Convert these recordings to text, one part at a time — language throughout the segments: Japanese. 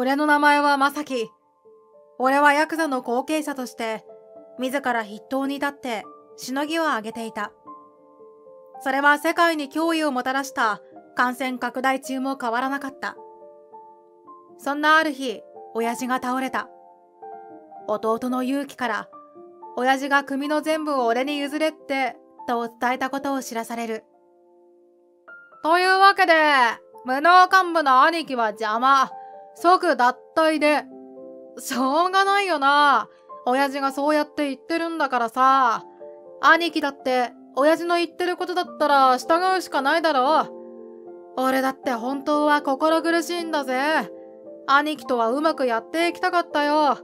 俺の名前はまさき。俺はヤクザの後継者として、自ら筆頭に立ってしのぎを上げていた。それは世界に脅威をもたらした感染拡大中も変わらなかった。そんなある日、親父が倒れた。弟の勇気から、親父が組の全部を俺に譲れって、と伝えたことを知らされる。というわけで、無能幹部の兄貴は邪魔。即脱退で。しょうがないよな。親父がそうやって言ってるんだからさ。兄貴だって、親父の言ってることだったら従うしかないだろう。俺だって本当は心苦しいんだぜ。兄貴とはうまくやっていきたかったよ。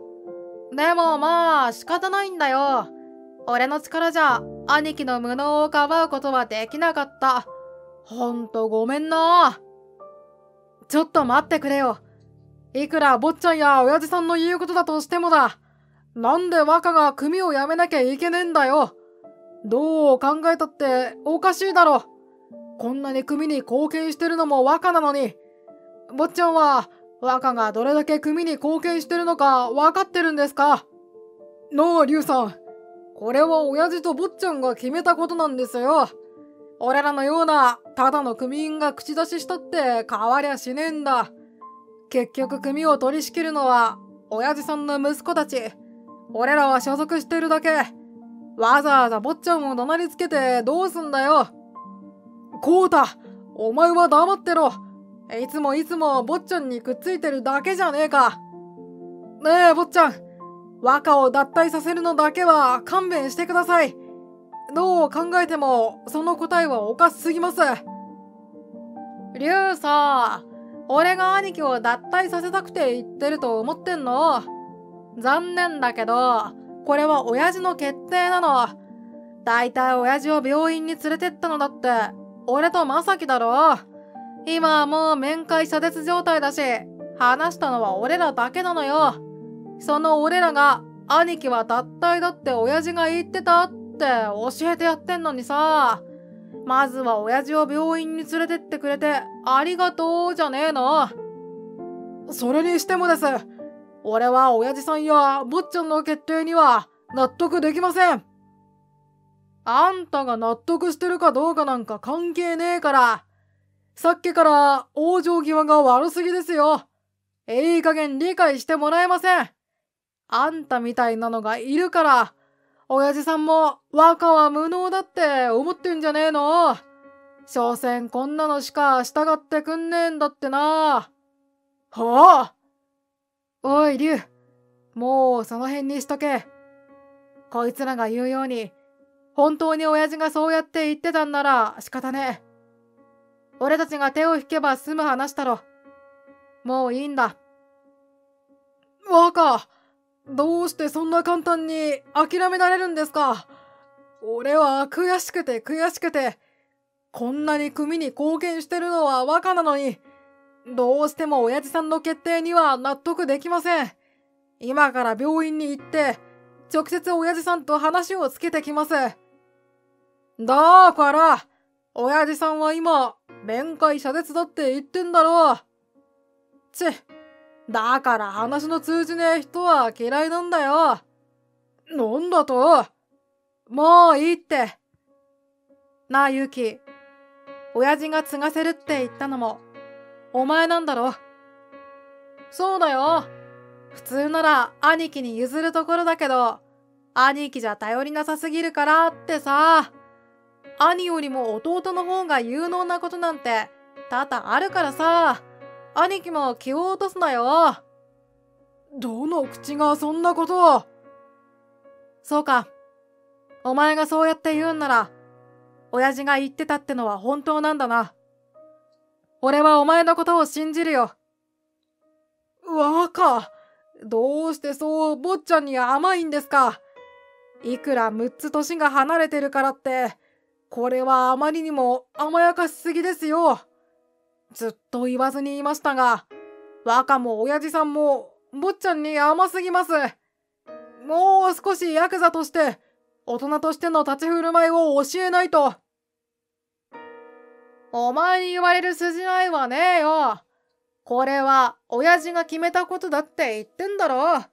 でもまあ仕方ないんだよ。俺の力じゃ兄貴の無能をかばうことはできなかった。ほんとごめんな。ちょっと待ってくれよ。いくら坊ちゃんや親父さんの言うことだとしてもだ。なんで若が組を辞めなきゃいけねえんだよ。どう考えたっておかしいだろ。こんなに組に貢献してるのも若なのに。坊ちゃんは若がどれだけ組に貢献してるのか分かってるんですかなあ、リュウさん。これは親父と坊ちゃんが決めたことなんですよ。俺らのような、ただの組員が口出ししたって変わりゃしねえんだ。結局組を取り仕切るのは、親父さんの息子たち。俺らは所属してるだけ。わざわざ坊ちゃんを怒鳴りつけてどうすんだよ。こうた、お前は黙ってろ。いつもいつも坊ちゃんにくっついてるだけじゃねえか。ねえ、坊ちゃん。和歌を脱退させるのだけは勘弁してください。どう考えても、その答えはおかしすぎます。リュウさ、俺が兄貴を脱退させたくて言ってると思ってんの？残念だけど、これは親父の決定なの。だいい親父を病院に連れてったのだって、俺とまさきだろ。今はもう面会謝絶状態だし、話したのは俺らだけなのよ。その俺らが、兄貴は脱退だって親父が言ってたって教えてやってんのにさ。まずは親父を病院に連れてってくれてありがとうじゃねえの。それにしてもです。俺は親父さんや坊ちゃんの決定には納得できません。あんたが納得してるかどうかなんか関係ねえから。さっきから往生際が悪すぎですよ。ええ加減理解してもらえません。あんたみたいなのがいるから、親父さんも若は無能だって思ってんじゃねえの。所詮こんなのしか従ってくんねえんだってな。はあ？おい、竜。もうその辺にしとけ。こいつらが言うように、本当に親父がそうやって言ってたんなら仕方ねえ。俺たちが手を引けば済む話だろ。もういいんだ。若、どうしてそんな簡単に諦められるんですか？俺は悔しくて悔しくて、こんなに組に貢献してるのは若なのに、どうしても親父さんの決定には納得できません。今から病院に行って、直接親父さんと話をつけてきます。だから、親父さんは今、面会謝絶だって言ってんだろう。ち、だから話の通じねえ人は嫌いなんだよ。なんだと？もういいって。なあ、ゆうき。親父が継がせるって言ったのも、お前なんだろ？そうだよ。普通なら兄貴に譲るところだけど、兄貴じゃ頼りなさすぎるからってさ。兄よりも弟の方が有能なことなんて多々あるからさ。兄貴も気を落とすなよ。どの口がそんなことを。そうか。お前がそうやって言うんなら、親父が言ってたってのは本当なんだな。俺はお前のことを信じるよ。わか。どうしてそう坊ちゃんに甘いんですか。いくら6つ年が離れてるからって、これはあまりにも甘やかしすぎですよ。ずっと言わずにいましたが、若も親父さんも、坊ちゃんに甘すぎます。もう少しヤクザとして、大人としての立ち振る舞いを教えないと。お前に言われる筋合いはねえよ。これは親父が決めたことだって言ってんだろ。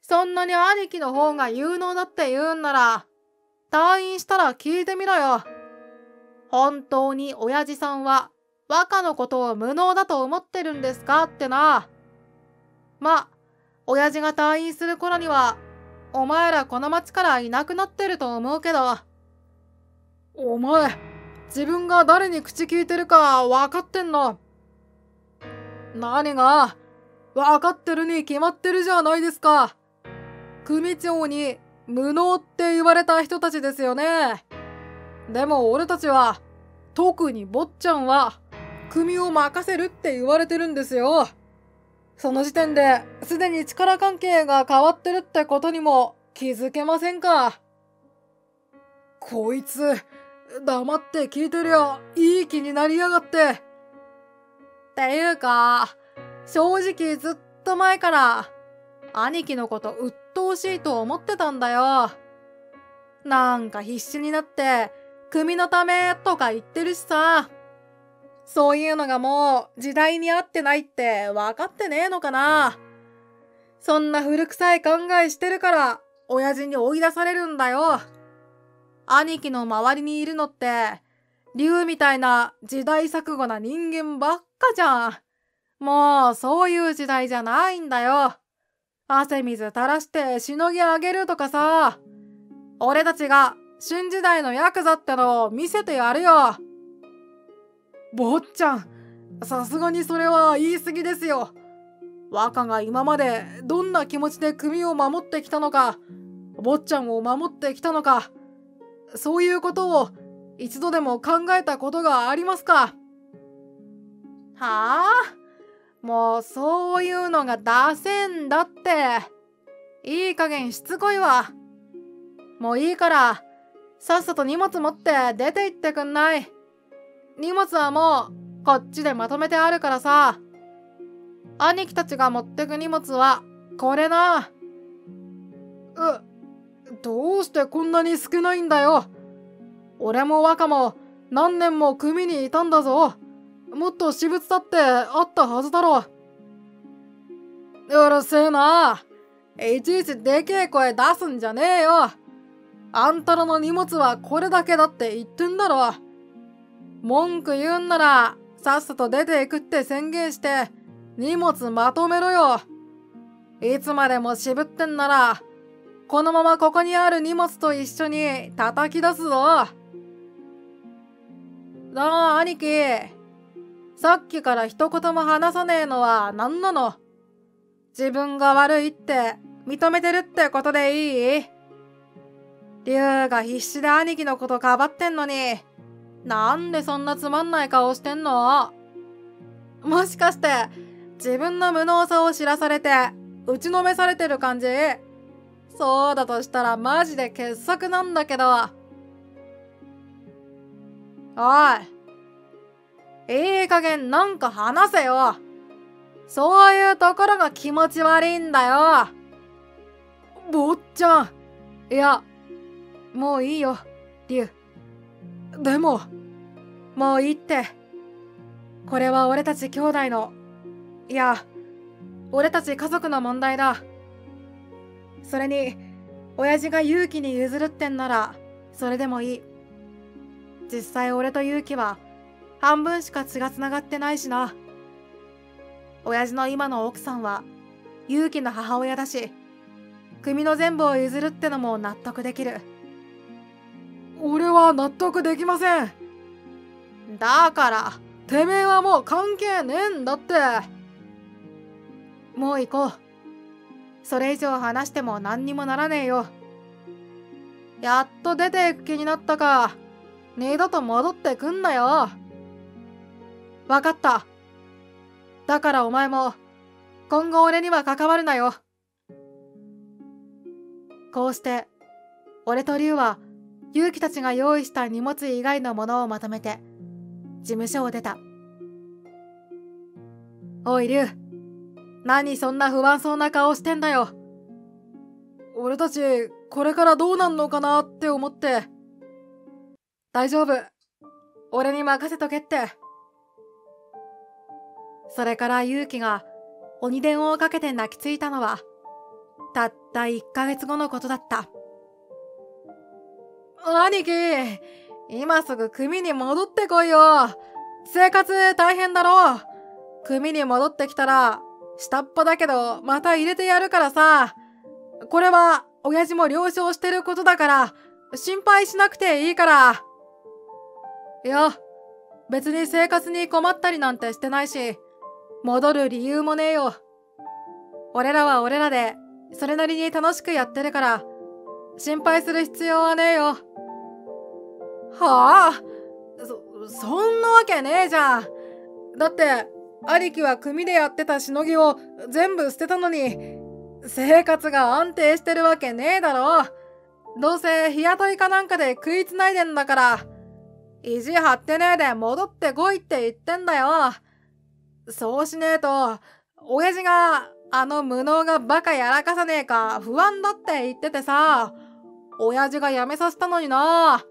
そんなに兄貴の方が有能だって言うんなら、退院したら聞いてみろよ。本当に親父さんは若のことを無能だと思ってるんですか？ってな。ま、親父が退院する頃には、お前らこの町からいなくなってると思うけど。お前、自分が誰に口聞いてるか分かってんの？何が？分かってるに決まってるじゃないですか。組長に無能って言われた人たちですよね。でも俺たちは、特に坊ちゃんは、組を任せるって言われてるんですよ。その時点で、すでに力関係が変わってるってことにも気づけませんかこいつ、黙って聞いてりゃいい気になりやがって。っていうか、正直ずっと前から、兄貴のこと鬱陶しいと思ってたんだよ。なんか必死になって、組のためとか言ってるしさ。そういうのがもう時代に合ってないって分かってねえのかな。そんな古臭い考えしてるから、親父に追い出されるんだよ。兄貴の周りにいるのって、竜みたいな時代錯誤な人間ばっかじゃん。もうそういう時代じゃないんだよ。汗水垂らしてしのぎ上げるとかさ。俺たちが新時代のヤクザってのを見せてやるよ。坊ちゃん、さすがにそれは言い過ぎですよ。若が今までどんな気持ちで組を守ってきたのか、坊ちゃんを守ってきたのか、そういうことを一度でも考えたことがありますか？はあ？もうそういうのが出せんだって。いい加減しつこいわ。もういいから、さっさと荷物持って出て行ってくんない。荷物はもうこっちでまとめてあるからさ。兄貴たちが持ってく荷物はこれな。う、どうしてこんなに少ないんだよ。俺も若も何年も組にいたんだぞ。もっと私物だってあったはずだろ。うるせえな。いちいちでけえ声出すんじゃねえよ。あんたらの荷物はこれだけだって言ってんだろ。文句言うんなら、さっさと出ていくって宣言して、荷物まとめろよ。いつまでも渋ってんなら、このままここにある荷物と一緒に叩き出すぞ。なあ、兄貴。さっきから一言も話さねえのは何なの？自分が悪いって認めてるってことでいい？竜が必死で兄貴のことかばってんのに、なんでそんなつまんない顔してんの？もしかして、自分の無能さを知らされて、打ちのめされてる感じ？そうだとしたらマジで傑作なんだけど。おい。いい加減なんか話せよ。そういうところが気持ち悪いんだよ。坊ちゃん。いや、もういいよ、竜。でも、もういいって。これは俺たち兄弟の、いや、俺たち家族の問題だ。それに、親父が勇気に譲るってんなら、それでもいい。実際俺と勇気は、半分しか血が繋がってないしな。親父の今の奥さんは、勇気の母親だし、組の全部を譲るってのも納得できる。俺は納得できません。だから、てめえはもう関係ねえんだって。もう行こう。それ以上話しても何にもならねえよ。やっと出ていく気になったか。二度と戻ってくんなよ。わかった。だからお前も、今後俺には関わるなよ。こうして、俺と龍は、勇気たちが用意した荷物以外のものをまとめて、事務所を出た。おい、龍。何そんな不安そうな顔してんだよ。俺たち、これからどうなんのかなって思って。大丈夫。俺に任せとけって。それから勇気が鬼電をかけて泣きついたのは、たった1ヶ月後のことだった。兄貴、今すぐ組に戻ってこいよ。生活大変だろ。組に戻ってきたら、下っ端だけど、また入れてやるからさ。これは、親父も了承してることだから、心配しなくていいから。いや、別に生活に困ったりなんてしてないし、戻る理由もねえよ。俺らは俺らで、それなりに楽しくやってるから、心配する必要はねえよ。はあそ、そんなわけねえじゃん。だって、兄貴は組でやってたしのぎを全部捨てたのに、生活が安定してるわけねえだろ。どうせ日雇いかなんかで食いつないでんだから、意地張ってねえで戻ってこいって言ってんだよ。そうしねえと、親父があの無能がバカやらかさねえか不安だって言っててさ、親父が辞めさせたのにな。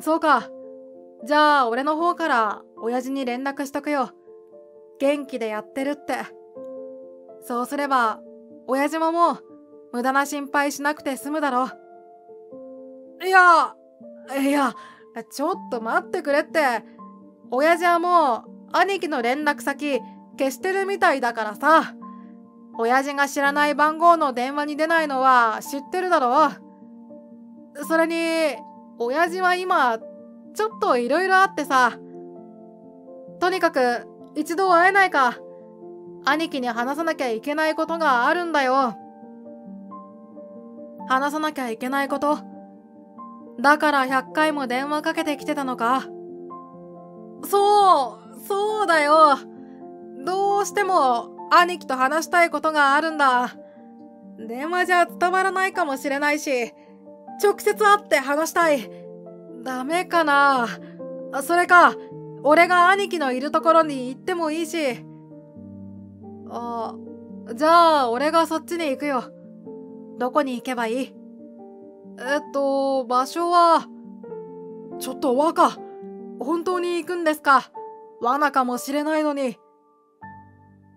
そうか。じゃあ俺の方から親父に連絡しとくよ。元気でやってるって。そうすれば、親父ももう無駄な心配しなくて済むだろう。いや、いや、ちょっと待ってくれって。親父はもう兄貴の連絡先消してるみたいだからさ。親父が知らない番号の電話に出ないのは知ってるだろう。それに、親父は今、ちょっと色々あってさ。とにかく、一度会えないか。兄貴に話さなきゃいけないことがあるんだよ。話さなきゃいけないことだから100回も電話かけてきてたのかそう、そうだよ。どうしても兄貴と話したいことがあるんだ。電話じゃ伝わらないかもしれないし、直接会って話したい。ダメかなそれか、俺が兄貴のいるところに行ってもいいし。あ、じゃあ俺がそっちに行くよ。どこに行けばいい？えっと、場所は、ちょっと若、本当に行くんですか？罠かもしれないのに。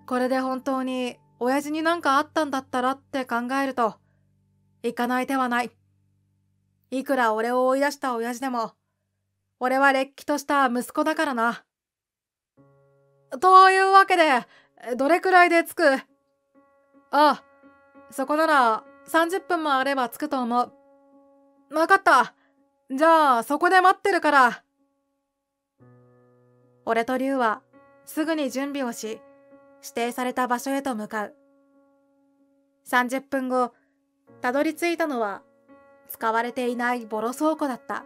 これで本当に親父になんかあったんだったらって考えると、行かない手はない。いくら俺を追い出した親父でも、俺はれっきとした息子だからな。というわけで、どれくらいで着く？ああ、そこなら30分もあれば着くと思う。わかった。じゃあ、そこで待ってるから。俺と龍は、すぐに準備をし、指定された場所へと向かう。30分後、たどり着いたのは、使われていないボロ倉庫だった。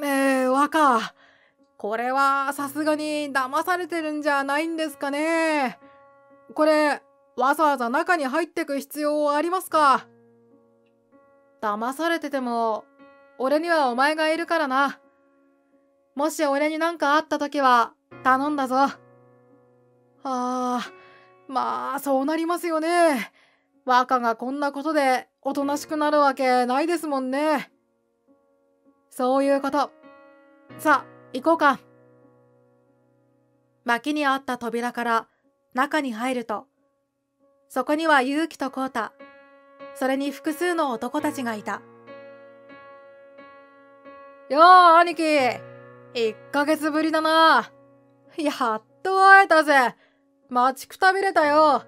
ねえ、若。これはさすがに騙されてるんじゃないんですかね。これ、わざわざ中に入ってく必要ありますか？騙されてても、俺にはお前がいるからな。もし俺に何かあった時は、頼んだぞ。ああ、まあ、そうなりますよね。若がこんなことでおとなしくなるわけないですもんね。そういうこと。さあ、行こうか。薪にあった扉から中に入ると、そこには勇気とコータ、それに複数の男たちがいた。よー、兄貴一ヶ月ぶりだな。やっと会えたぜ。待ちくたびれたよ。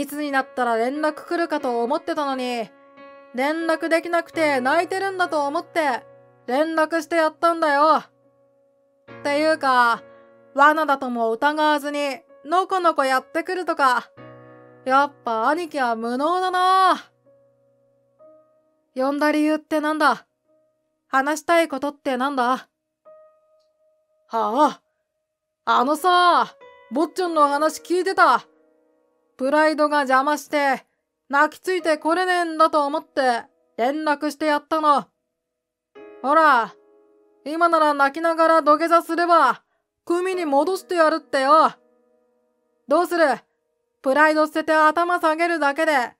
いつになったら連絡来るかと思ってたのに、連絡できなくて泣いてるんだと思って、連絡してやったんだよ。っていうか、罠だとも疑わずに、のこのこやってくるとか、やっぱ兄貴は無能だな。呼んだ理由ってなんだ？話したいことってなんだ？はあ、あのさ、坊ちゃんの話聞いてた。プライドが邪魔して、泣きついてこれねえんだと思って、連絡してやったの。ほら、今なら泣きながら土下座すれば、組に戻してやるってよ。どうする？プライド捨てて頭下げるだけで、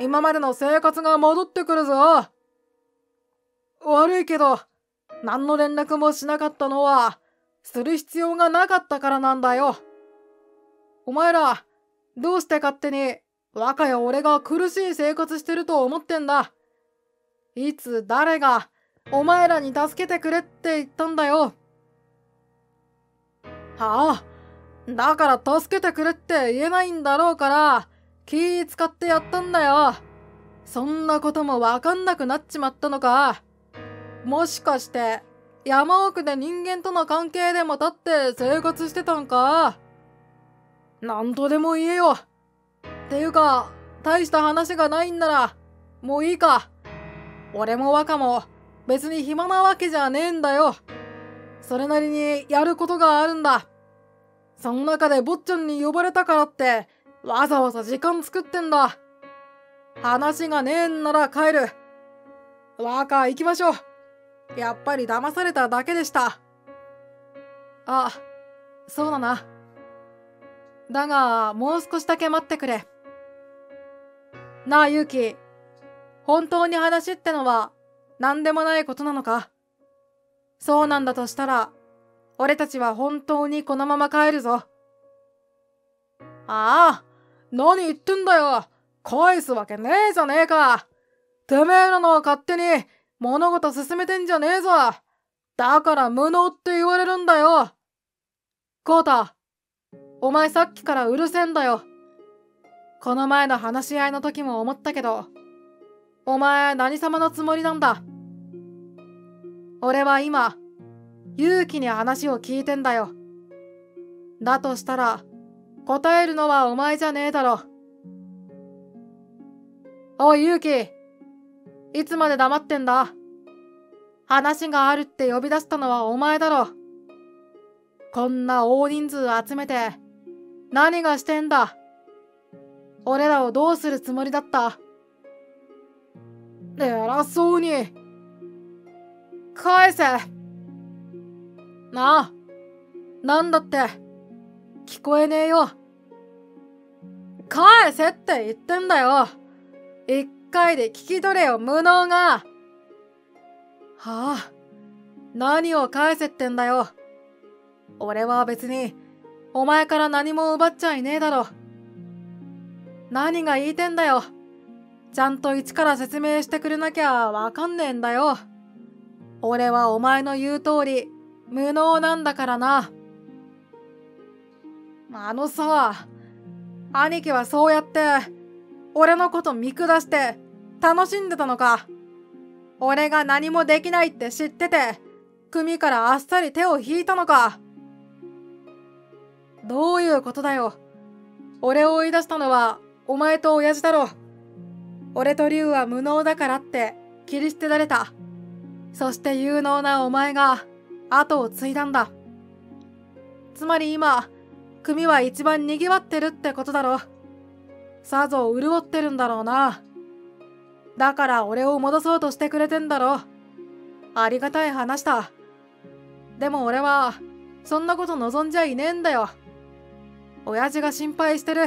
今までの生活が戻ってくるぞ。悪いけど、何の連絡もしなかったのは、する必要がなかったからなんだよ。お前ら、どうして勝手に若や俺が苦しい生活してると思ってんだ。いつ誰がお前らに助けてくれって言ったんだよ。はあ、だから助けてくれって言えないんだろうから、気使ってやったんだよ。そんなこともわかんなくなっちまったのか。もしかして、山奥で人間との関係でも立って生活してたんかなんとでも言えよ。っていうか、大した話がないんなら、もういいか。俺も若も、別に暇なわけじゃねえんだよ。それなりにやることがあるんだ。その中で坊ちゃんに呼ばれたからって、わざわざ時間作ってんだ。話がねえんなら帰る。若行きましょう。やっぱり騙されただけでした。あ、そうだな。だが、もう少しだけ待ってくれ。なあ、ゆうき。本当に話ってのは、何でもないことなのか？そうなんだとしたら、俺たちは本当にこのまま帰るぞ。ああ、何言ってんだよ。返すわけねえじゃねえか。てめえらの勝手に物事進めてんじゃねえぞ。だから無能って言われるんだよ。コータ、お前さっきからうるせえんだよ。この前の話し合いの時も思ったけど、お前何様のつもりなんだ？俺は今、勇気に話を聞いてんだよ。だとしたら、答えるのはお前じゃねえだろ。おい、勇気。いつまで黙ってんだ？話があるって呼び出したのはお前だろ。こんな大人数集めて、何がしてんだ？俺らをどうするつもりだった？偉そうに。返せなあ、なんだって、聞こえねえよ。返せって言ってんだよ。一回で聞き取れよ、無能が。はあ、何を返せってんだよ。俺は別に、お前から何も奪っちゃいねえだろ。何が言いてんだよ。ちゃんと一から説明してくれなきゃわかんねえんだよ。俺はお前の言う通り、無能なんだからな。あのさ、兄貴はそうやって、俺のこと見下して楽しんでたのか。俺が何もできないって知ってて、組からあっさり手を引いたのか。どういうことだよ。俺を追い出したのはお前と親父だろ。俺と竜は無能だからって切り捨てられた。そして有能なお前が後を継いだんだ。つまり今、組は一番賑わってるってことだろ。さぞ潤ってるんだろうな。だから俺を戻そうとしてくれてんだろ。ありがたい話だ。でも俺は、そんなこと望んじゃいねえんだよ。親父が心配してる。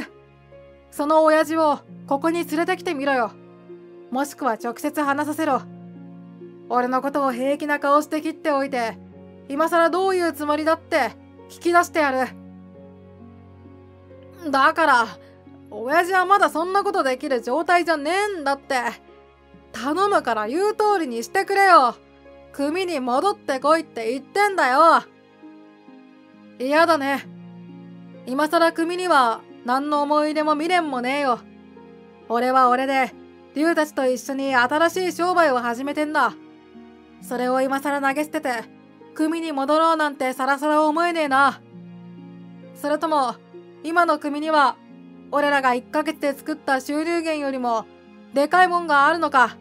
その親父をここに連れてきてみろよ。もしくは直接話させろ。俺のことを平気な顔して切っておいて、今更どういうつもりだって聞き出してやる。だから、親父はまだそんなことできる状態じゃねえんだって。頼むから言う通りにしてくれよ。組に戻ってこいって言ってんだよ。嫌だね。今更組には何の思い入れも未練もねえよ。俺は俺で、竜たちと一緒に新しい商売を始めてんだ。それを今更投げ捨てて、組に戻ろうなんてさらさら思えねえな。それとも、今の組には、俺らが1ヶ月で作った収入源よりも、でかいもんがあるのか。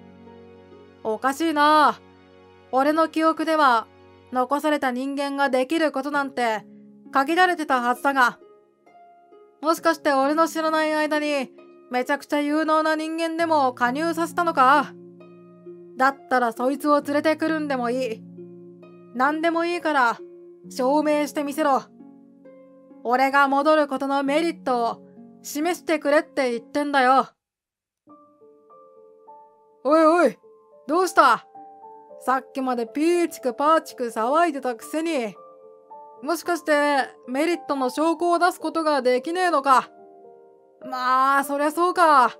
おかしいな。俺の記憶では、残された人間ができることなんて、限られてたはずだが、もしかして俺の知らない間に、めちゃくちゃ有能な人間でも加入させたのか？だったらそいつを連れてくるんでもいい。何でもいいから、証明してみせろ。俺が戻ることのメリットを示してくれって言ってんだよ。おいおい、どうした？さっきまでピーチクパーチク騒いでたくせに。もしかしてメリットの証拠を出すことができねえのか？まあ、そりゃそうか。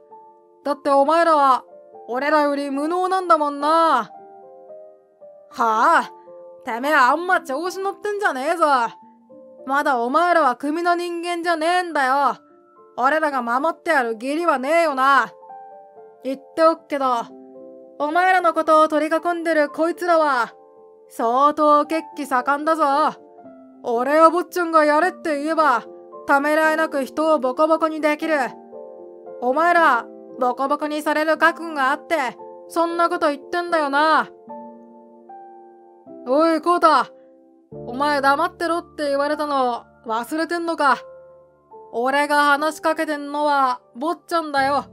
だってお前らは、俺らより無能なんだもんな。はあてめえあんま調子乗ってんじゃねえぞ。まだお前らは組の人間じゃねえんだよ。俺らが守ってやる義理はねえよな。言っておくけど、お前らのことを取り囲んでるこいつらは、相当血気盛んだぞ。俺や坊ちゃんがやれって言えば、ためらいなく人をボコボコにできる。お前ら、ボコボコにされる覚悟があって、そんなこと言ってんだよな。おい、コータ。お前黙ってろって言われたの忘れてんのか。俺が話しかけてんのは、坊ちゃんだよ。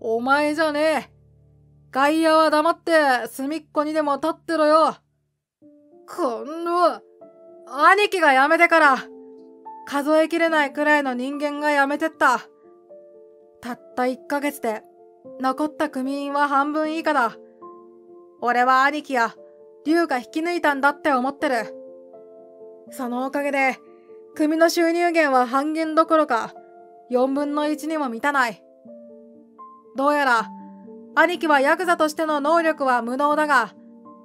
お前じゃねえ。外野は黙って隅っこにでも立ってろよ。この、兄貴が辞めてから、数えきれないくらいの人間が辞めてった。たった1ヶ月で、残った組員は半分以下だ。俺は兄貴や、竜が引き抜いたんだって思ってる。そのおかげで、組の収入源は半減どころか、4分の1にも満たない。どうやら、兄貴はヤクザとしての能力は無能だが、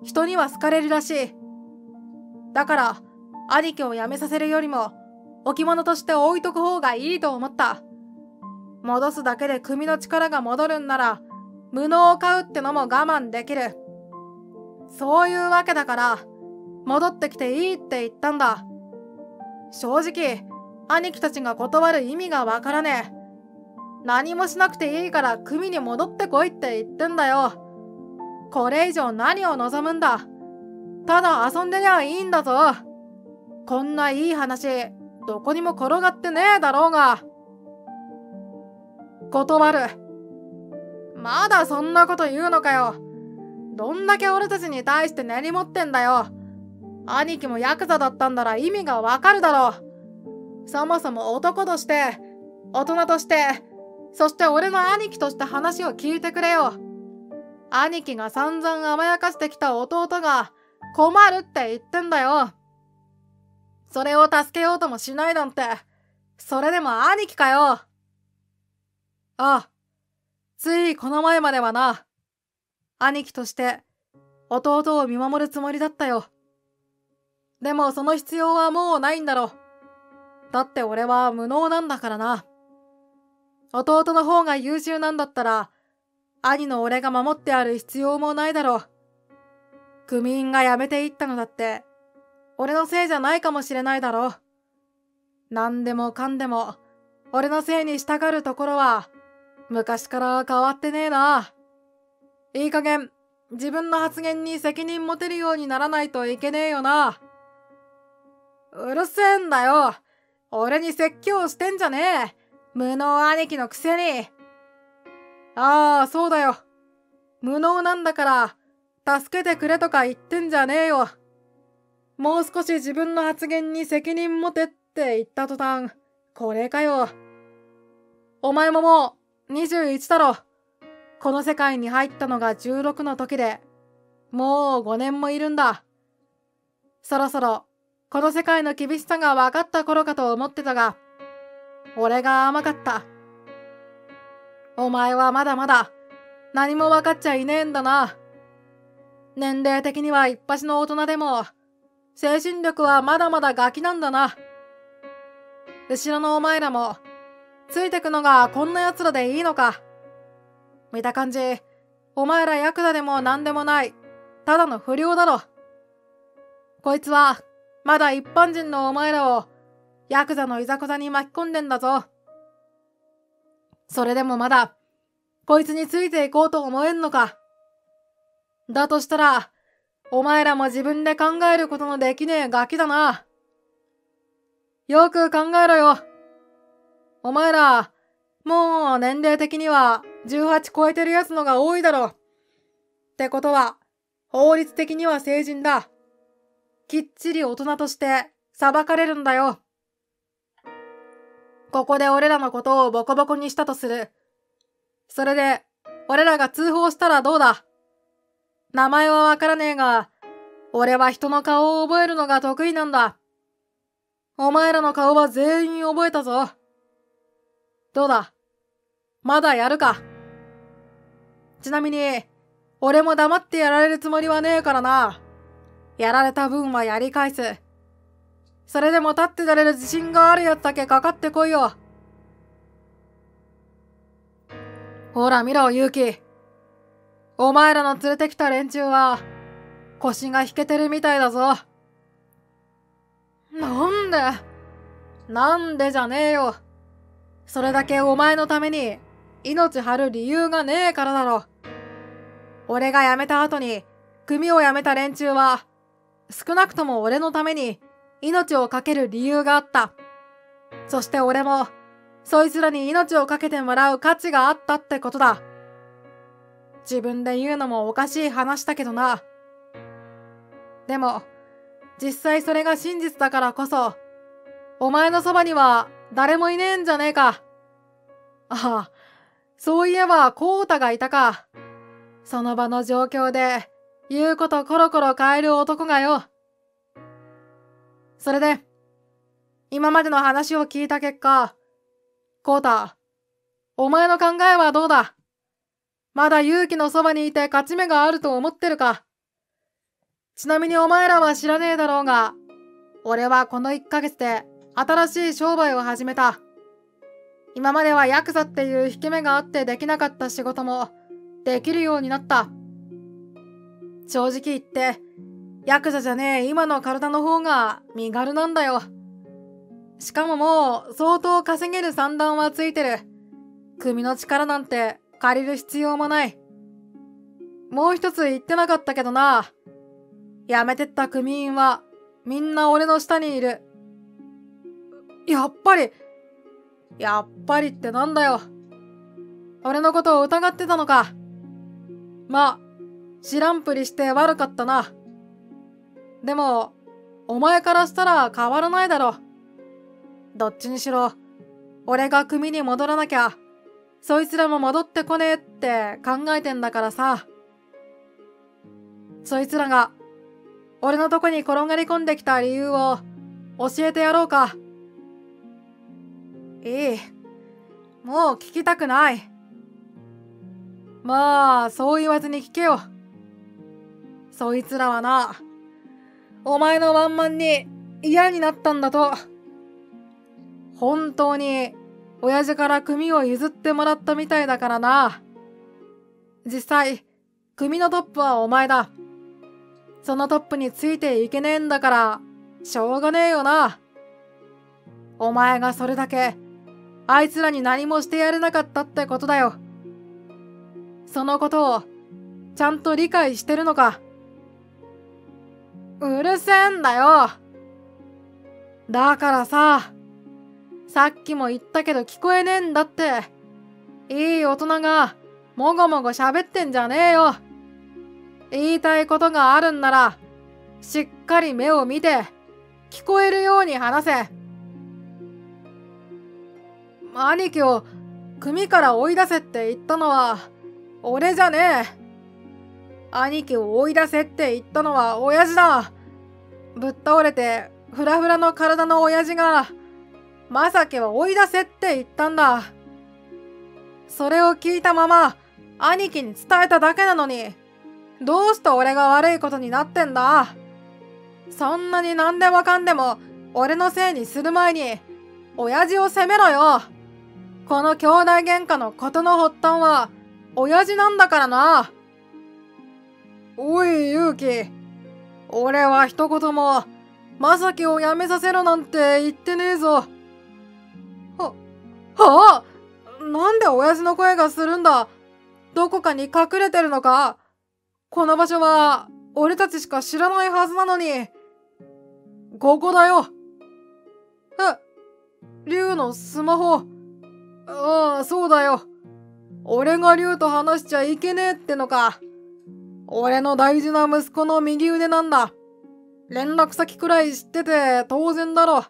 人には好かれるらしい。だから、兄貴を辞めさせるよりも、置物として置いとく方がいいと思った。戻すだけで組の力が戻るんなら、無能を買うってのも我慢できる。そういうわけだから、戻ってきていいって言ったんだ。正直、兄貴たちが断る意味がわからねえ。何もしなくていいから組に戻ってこいって言ってんだよ。これ以上何を望むんだ。ただ遊んでりゃいいんだぞ。こんないい話、どこにも転がってねえだろうが。断る。まだそんなこと言うのかよ。どんだけ俺たちに対して根に持ってんだよ。兄貴もヤクザだったんだら意味がわかるだろう。そもそも男として、大人として、そして俺の兄貴として話を聞いてくれよ。兄貴が散々甘やかしてきた弟が困るって言ってんだよ。それを助けようともしないなんて、それでも兄貴かよ。ああ、ついこの前まではな、兄貴として弟を見守るつもりだったよ。でもその必要はもうないんだろ。だって俺は無能なんだからな。弟の方が優秀なんだったら、兄の俺が守ってある必要もないだろう。組員が辞めていったのだって、俺のせいじゃないかもしれないだろ。何でもかんでも、俺のせいにしたがるところは、昔から変わってねえな。いい加減、自分の発言に責任持てるようにならないといけねえよな。うるせえんだよ。俺に説教してんじゃねえ。無能兄貴のくせに。ああ、そうだよ。無能なんだから、助けてくれとか言ってんじゃねえよ。もう少し自分の発言に責任持てって言った途端、これかよ。お前ももう21だろ。この世界に入ったのが16の時で、もう5年もいるんだ。そろそろ、この世界の厳しさが分かった頃かと思ってたが、俺が甘かった。お前はまだまだ、何も分かっちゃいねえんだな。年齢的には一発の大人でも、精神力はまだまだガキなんだな。後ろのお前らも、ついてくのがこんな奴らでいいのか。見た感じ、お前らヤクザでも何でもない、ただの不良だろ。こいつは、まだ一般人のお前らを、ヤクザのいざこざに巻き込んでんだぞ。それでもまだ、こいつについていこうと思えんのか。だとしたら、お前らも自分で考えることのできねえガキだな。よく考えろよ。お前ら、もう年齢的には18超えてるやつのが多いだろ。ってことは、法律的には成人だ。きっちり大人として裁かれるんだよ。ここで俺らのことをボコボコにしたとする。それで、俺らが通報したらどうだ？名前はわからねえが、俺は人の顔を覚えるのが得意なんだ。お前らの顔は全員覚えたぞ。どうだ？まだやるか？ちなみに、俺も黙ってやられるつもりはねえからな。やられた分はやり返す。それでも立ってられる自信があるやつだけかかってこいよ。ほら見ろ、勇気。お前らの連れてきた連中は、腰が引けてるみたいだぞ。なんでなんでじゃねえよ。それだけお前のために命張る理由がねえからだろ。俺が辞めた後に組を辞めた連中は少なくとも俺のために命を懸ける理由があった。そして俺もそいつらに命を懸けてもらう価値があったってことだ。自分で言うのもおかしい話だけどな。でも、実際それが真実だからこそ、お前のそばには誰もいねえんじゃねえか。ああ、そういえば、コウタがいたか。その場の状況で、言うことコロコロ変える男がよ。それで、今までの話を聞いた結果、コウタ、お前の考えはどうだ？まだ勇気のそばにいて勝ち目があると思ってるかちなみにお前らは知らねえだろうが、俺はこの1ヶ月で新しい商売を始めた。今まではヤクザっていう引け目があってできなかった仕事もできるようになった。正直言って、ヤクザじゃねえ今の体の方が身軽なんだよ。しかももう相当稼げる算段はついてる。組の力なんて借りる必要もない。もう一つ言ってなかったけどな。辞めてった組員はみんな俺の下にいる。やっぱり、やっぱりってなんだよ。俺のことを疑ってたのか。まあ、知らんぷりして悪かったな。でも、お前からしたら変わらないだろ。どっちにしろ、俺が組に戻らなきゃ、そいつらも戻ってこねえって考えてんだからさ。そいつらが、俺のとこに転がり込んできた理由を教えてやろうか。いい。もう聞きたくない。まあ、そう言わずに聞けよ。そいつらはな、お前のワンマンに嫌になったんだと。本当に、親父から組を譲ってもらったみたいだからな。実際、組のトップはお前だ。そのトップについていけねえんだから、しょうがねえよな。お前がそれだけあいつらに何もしてやれなかったってことだよ。そのことを、ちゃんと理解してるのか。うるせえんだよ。だからさ、さっきも言ったけど聞こえねえんだって。いい大人が、もごもご喋ってんじゃねえよ。言いたいことがあるんなら、しっかり目を見て、聞こえるように話せ。兄貴を組から追い出せって言ったのは俺じゃねえ。兄貴を追い出せって言ったのは親父だ。ぶっ倒れてフラフラの体の親父がまさきは追い出せって言ったんだ。それを聞いたまま兄貴に伝えただけなのにどうして俺が悪いことになってんだ？そんなに何でもかんでも俺のせいにする前に親父を責めろよこの兄弟喧嘩のことの発端は、親父なんだからな。おい、勇気。俺は一言も、まさきを辞めさせろなんて言ってねえぞ。は、あなんで親父の声がするんだ？どこかに隠れてるのか？この場所は、俺たちしか知らないはずなのに。ここだよ。え、竜のスマホ。ああ、そうだよ。俺が竜と話しちゃいけねえってのか。俺の大事な息子の右腕なんだ。連絡先くらい知ってて当然だろ。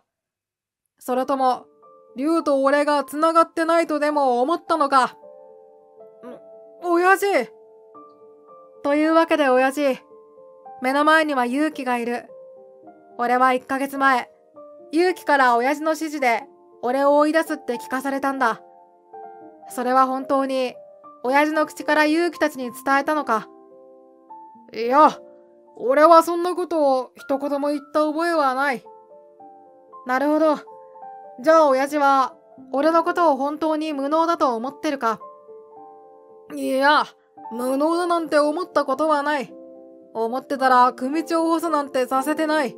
それとも、竜と俺が繋がってないとでも思ったのか。親父というわけで親父、目の前には勇気がいる。俺は1ヶ月前、勇気から親父の指示で俺を追い出すって聞かされたんだ。それは本当に親父の口から勇気たちに伝えたのかいや、俺はそんなことを一言も言った覚えはない。なるほど。じゃあ親父は俺のことを本当に無能だと思ってるか？いや、無能だなんて思ったことはない。思ってたら組長補佐なんてさせてない。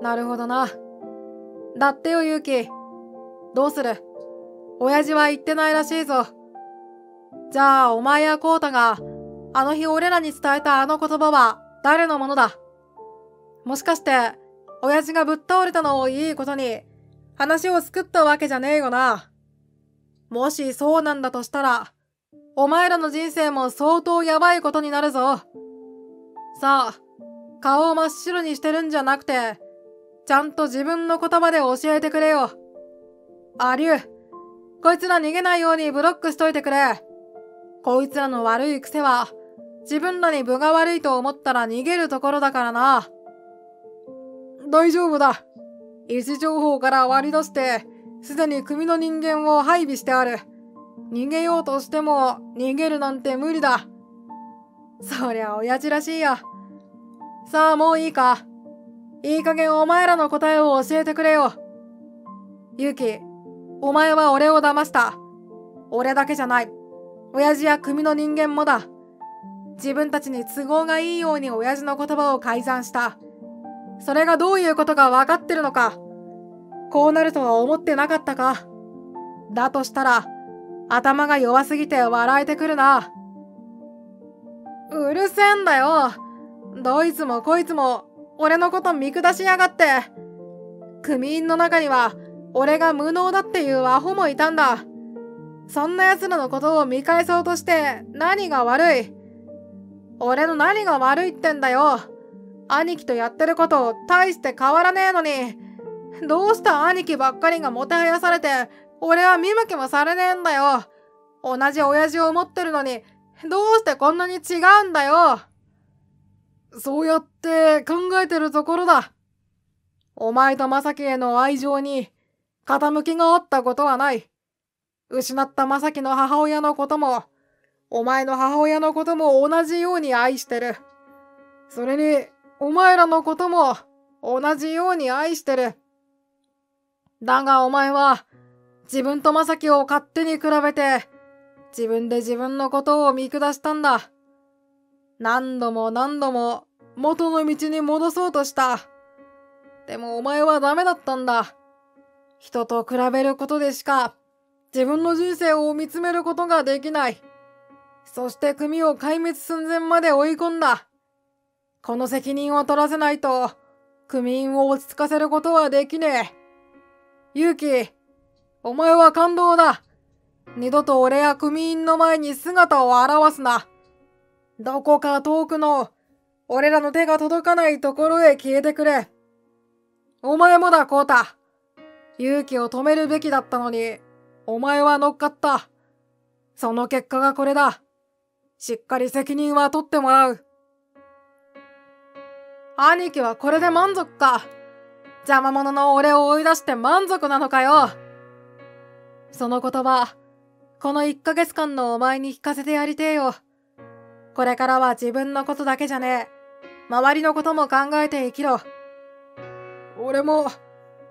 なるほどな。だってよ、勇気。どうする？親父は言ってないらしいぞ。じゃあ、お前やコータが、あの日俺らに伝えたあの言葉は誰のものだ？もしかして、親父がぶっ倒れたのをいいことに、話を作ったわけじゃねえよな。もしそうなんだとしたら、お前らの人生も相当やばいことになるぞ。さあ、顔を真っ白にしてるんじゃなくて、ちゃんと自分の言葉で教えてくれよ。ありゅう、こいつら逃げないようにブロックしといてくれ。こいつらの悪い癖は、自分らに分が悪いと思ったら逃げるところだからな。大丈夫だ。位置情報から割り出して、すでに組の人間を配備してある。逃げようとしても逃げるなんて無理だ。そりゃ親父らしいよ。さあもういいか。いい加減お前らの答えを教えてくれよ。ゆき、お前は俺を騙した。俺だけじゃない。親父や組の人間もだ。自分たちに都合がいいように親父の言葉を改ざんした。それがどういうことか分かってるのか。こうなるとは思ってなかったか。だとしたら、頭が弱すぎて笑えてくるな。うるせえんだよ。どいつもこいつも、俺のこと見下しやがって。組員の中には、俺が無能だっていうアホもいたんだ。そんな奴らのことを見返そうとして何が悪い？俺の何が悪いってんだよ。兄貴とやってること大して変わらねえのに。どうした兄貴ばっかりがもてはやされて、俺は見向きもされねえんだよ。同じ親父を持ってるのに、どうしてこんなに違うんだよ。そうやって考えてるところだ。お前と正樹への愛情に傾きがあったことはない。失った正樹の母親のことも、お前の母親のことも同じように愛してる。それに、お前らのことも同じように愛してる。だがお前は、自分と正樹を勝手に比べて、自分で自分のことを見下したんだ。何度も何度も元の道に戻そうとした。でもお前はダメだったんだ。人と比べることでしか自分の人生を見つめることができない。そして組を壊滅寸前まで追い込んだ。この責任を取らせないと、組員を落ち着かせることはできねえ。勇気、お前は感動だ。二度と俺や組員の前に姿を現すな。どこか遠くの、俺らの手が届かないところへ消えてくれ。お前もだ、コータ。勇気を止めるべきだったのに、お前は乗っかった。その結果がこれだ。しっかり責任は取ってもらう。兄貴はこれで満足か。邪魔者の俺を追い出して満足なのかよ。その言葉、この1ヶ月間のお前に聞かせてやりてえよ。これからは自分のことだけじゃねえ。周りのことも考えて生きろ。俺も、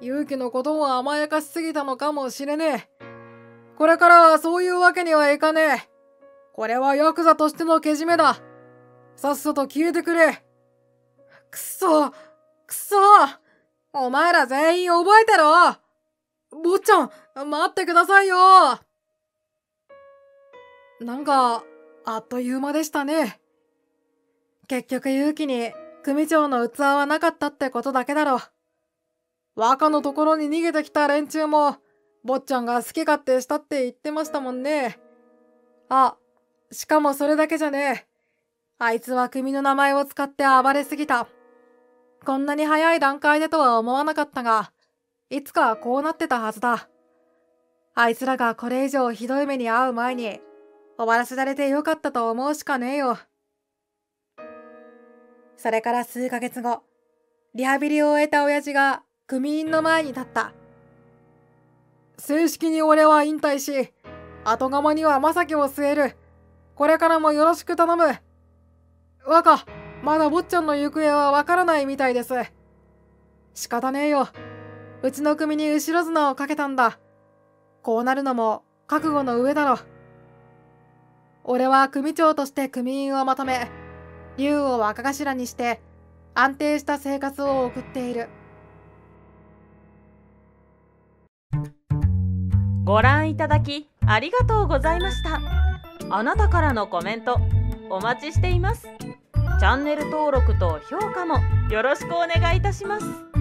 勇気のことを甘やかしすぎたのかもしれねえ。これからはそういうわけにはいかねえ。これはヤクザとしてのけじめだ。さっさと消えてくれ。くそ、くそ。お前ら全員覚えてろ。坊ちゃん、待ってくださいよ。なんか、あっという間でしたね。結局勇気に組長の器はなかったってことだけだろ。若のところに逃げてきた連中も、坊ちゃんが好き勝手したって言ってましたもんね。あ、しかもそれだけじゃねえ。あいつは組の名前を使って暴れすぎた。こんなに早い段階でとは思わなかったが、いつかはこうなってたはずだ。あいつらがこれ以上ひどい目に遭う前に、終わらせられてよかったと思うしかねえよ。それから数ヶ月後、リハビリを終えた親父が組員の前に立った。正式に俺は引退し、後釜には正樹を据える。これからもよろしく頼む。若、まだ坊ちゃんの行方はわからないみたいです。仕方ねえよ。うちの組に後ろ綱をかけたんだ。こうなるのも覚悟の上だろ。俺は組長として組員をまとめ、竜を若頭にして安定した生活を送っている。ご覧いただきありがとうございました。あなたからのコメントお待ちしています。チャンネル登録と評価もよろしくお願いいたします。